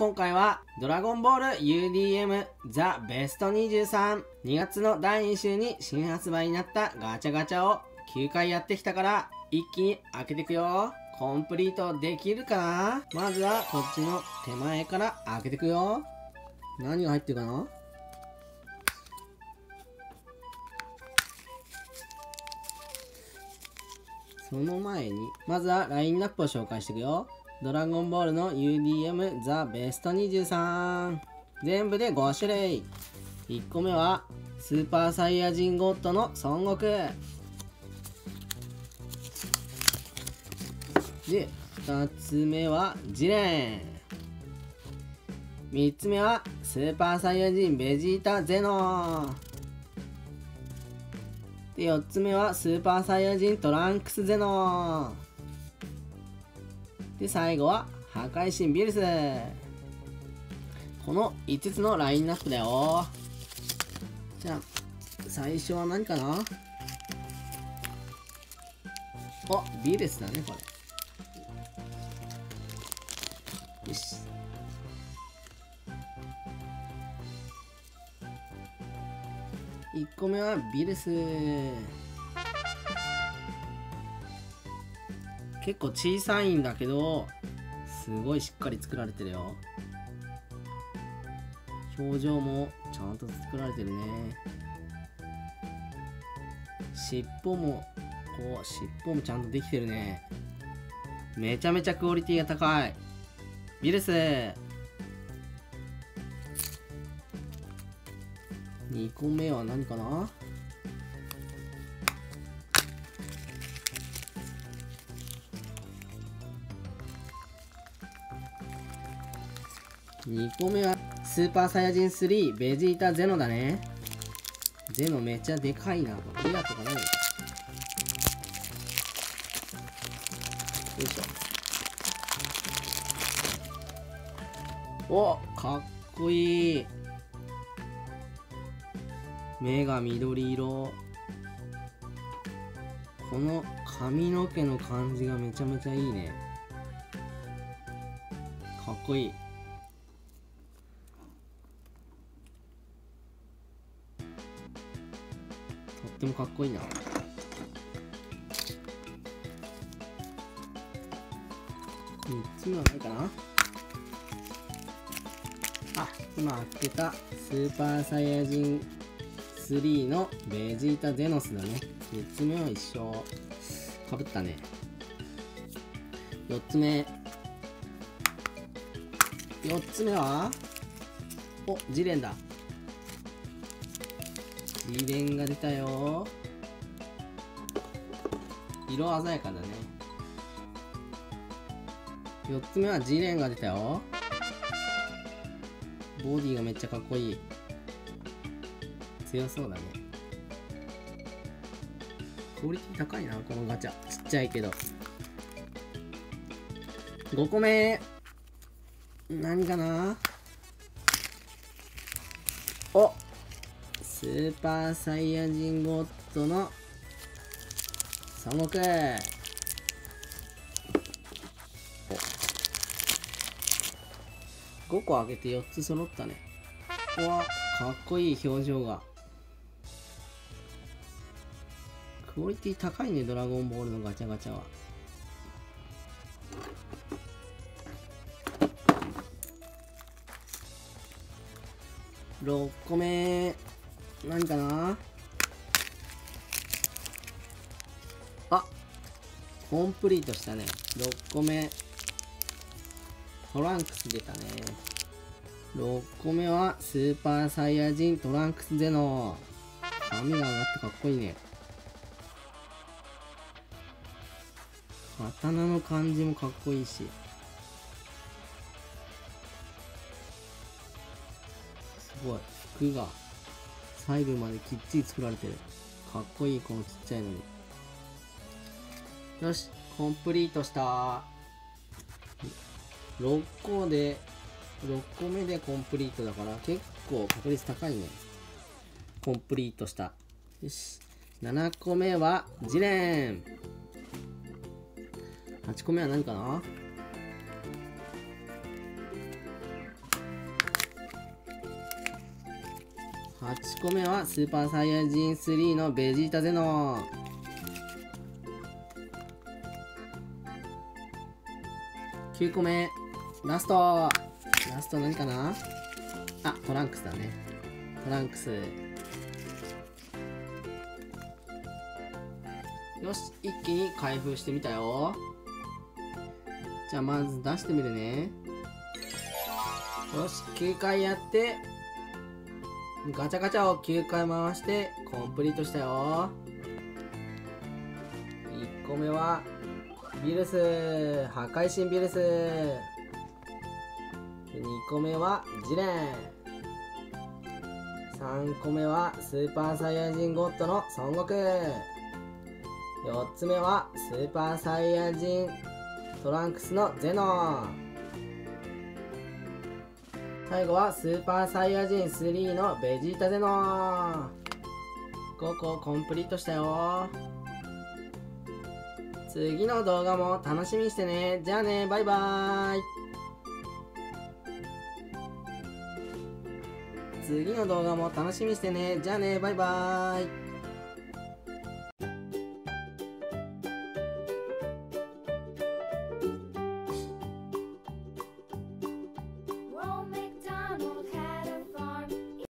今回はドラゴンボール UDM ザベスト232月の第2週に新発売になったガチャガチャを9回やってきたから一気に開けていくよ。コンプリートできるかな？まずはこっちの手前から開けていくよ。何が入ってるかな？その前にまずはラインナップを紹介していくよ。ドラゴンボールの UDM ザ・ベスト23全部で5種類。1個目はスーパーサイヤ人ゴッドの孫悟空。で2つ目はジレン。3つ目はスーパーサイヤ人ベジータゼノ。で4つ目はスーパーサイヤ人トランクスゼノ。で最後は破壊神ビルス。この5つのラインナップだよ。じゃあ最初は何かな？あビルスだねこれ。よし。1個目はビルス。結構小さいんだけどすごいしっかり作られてるよ。表情もちゃんと作られてるね。尻尾もこう尻尾もちゃんとできてるね。めちゃめちゃクオリティが高い。ビルス。2個目は何かな？2個目はスーパーサイヤ人3ベジータゼノだね。ゼノめっちゃでかいな。レアとかないの？かよいしょ。おかっこいい。目が緑色。この髪の毛の感じがめちゃめちゃいいね。かっこいい。ってもかっこいいな。3つ目はないかな？あ今開けたスーパーサイヤ人3のベジータゼノスだね。3つ目は一緒。かぶったね。4つ目。4つ目は？おジレンだ。ジレンが出たよ。色鮮やかだね。4つ目はジレンが出たよ。ボディがめっちゃかっこいい。強そうだね。クオリティ高いなこのガチャ。ちっちゃいけど。5個目。何かな？お！スーパーサイヤ人ゴッドの孫悟空5個開けて4つ揃ったね。うわかっこいい表情が。クオリティ高いねドラゴンボールのガチャガチャは。6個目。何かな？あコンプリートしたね。6個目。トランクス出たね。6個目はスーパーサイヤ人トランクスでの髪が上がってかっこいいね。刀の感じもかっこいいし。すごい。服が。細部まできっちり作られてる。かっこいいこのちっちゃいのに。よしコンプリートした。6個で6個目でコンプリートだから結構確率高いね。コンプリートした。よし。7個目はジレン。8個目は何かな？8個目はスーパーサイヤ人3のベジータゼノ。9個目ラスト。ラスト何かな？あトランクスだね。トランクス。よし一気に開封してみたよ。じゃあまず出してみるね。よし9回やって。ガチャガチャを9回回してコンプリートしたよ。1個目はビルス。破壊神ビルス。2個目はジレン。3個目はスーパーサイヤ人ゴッドの孫悟空。4つ目はスーパーサイヤ人トランクスのゼノン。最後はスーパーサイヤ人3のベジータゼノ。5個コンプリートしたよ。次の動画も楽しみにしてね。じゃあね。バイバーイ。次の動画も楽しみにしてね。じゃあね。バイバーイ。